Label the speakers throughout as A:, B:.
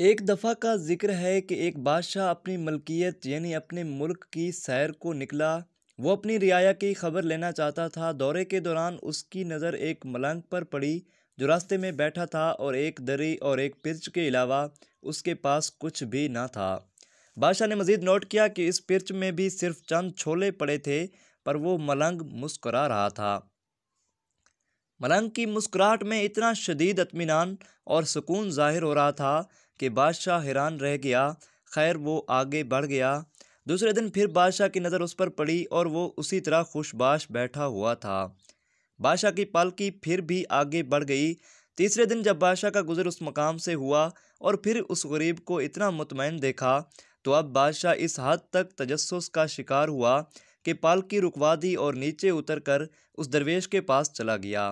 A: एक दफ़ा का ज़िक्र है कि एक बादशाह अपनी मलकियत, यानी अपने मुल्क की सैर को निकला। वो अपनी रियाया की खबर लेना चाहता था। दौरे के दौरान उसकी नज़र एक मलंग पर पड़ी, जो रास्ते में बैठा था और एक दरी और एक पिर्च के अलावा उसके पास कुछ भी ना था। बादशाह ने मज़ीद नोट किया कि इस पिर्च में भी सिर्फ़ चंद छोले पड़े थे, पर वो मलंग मुस्करा रहा था। मलंग की मुस्कुराहट में इतना शदीद अतमीनान और सुकून ज़ाहिर हो रहा था कि बादशाह हैरान रह गया। खैर, वो आगे बढ़ गया। दूसरे दिन फिर बादशाह की नज़र उस पर पड़ी और वो उसी तरह खुशबाश बैठा हुआ था। बादशाह की पालकी फिर भी आगे बढ़ गई। तीसरे दिन जब बादशाह का गुजर उस मकाम से हुआ और फिर उस गरीब को इतना मुतमिन देखा तो अब बादशाह इस हद तक तजस्स का शिकार हुआ कि पालकी रुकवा दी और नीचे उतर कर उस दरवेश के पास चला गया।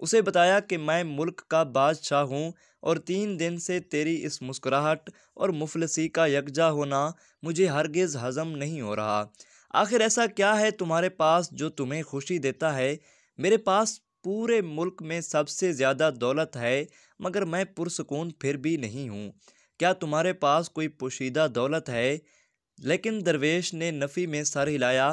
A: उसे बताया कि मैं मुल्क का बादशाह हूँ और तीन दिन से तेरी इस मुस्कुराहट और मुफलसी का यकजा होना मुझे हरगिज़ हज़म नहीं हो रहा। आखिर ऐसा क्या है तुम्हारे पास जो तुम्हें खुशी देता है? मेरे पास पूरे मुल्क में सबसे ज़्यादा दौलत है, मगर मैं पुरसकून फिर भी नहीं हूँ। क्या तुम्हारे पास कोई पोशीदा दौलत है? लेकिन दरवेश ने नफ़ी में सर हिलाया।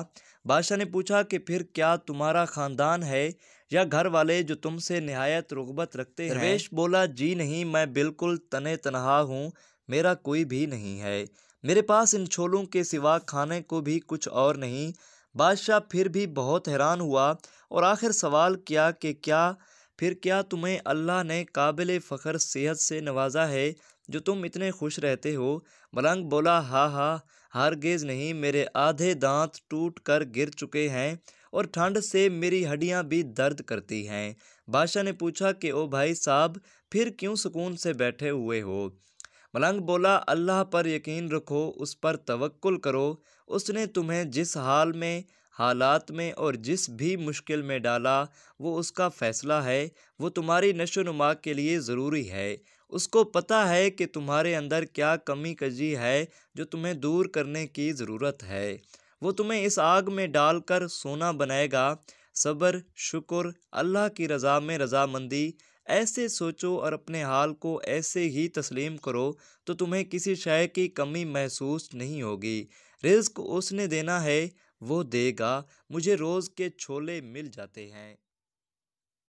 A: बादशाह ने पूछा कि फिर क्या तुम्हारा ख़ानदान है? या घर वाले जो तुमसे नहायत रुगबत रखते हैं। दरवेश बोला, जी नहीं, मैं बिल्कुल तने तनहा हूँ, मेरा कोई भी नहीं है। मेरे पास इन छोलों के सिवा खाने को भी कुछ और नहीं। बादशाह फिर भी बहुत हैरान हुआ और आखिर सवाल किया कि क्या, फिर क्या तुम्हें अल्लाह ने काबिल फ़ख्र सेहत से नवाजा है जो तुम इतने खुश रहते हो? मलंग बोला हाँ हाँ हारगेज़ नहीं, मेरे आधे दांत टूट कर गिर चुके हैं और ठंड से मेरी हड्डियाँ भी दर्द करती हैं। बादशाह ने पूछा कि, ओ भाई साहब, फिर क्यों सुकून से बैठे हुए हो? मलंग बोला, अल्लाह पर यकीन रखो, उस पर तवक्ल करो। उसने तुम्हें जिस हाल में, हालात में और जिस भी मुश्किल में डाला, वो उसका फ़ैसला है। वो तुम्हारी नशो नुमा के लिए ज़रूरी है। उसको पता है कि तुम्हारे अंदर क्या कमी कजी है, जो तुम्हें दूर करने की ज़रूरत है। वो तुम्हें इस आग में डालकर सोना बनाएगा। सब्र, शुक्र, अल्लाह की रज़ा में रज़ामंदी। ऐसे सोचो और अपने हाल को ऐसे ही तस्लीम करो तो तुम्हें किसी शय की कमी महसूस नहीं होगी। रिज्क उसने देना है, वो देगा। मुझे रोज़ के छोले मिल जाते हैं।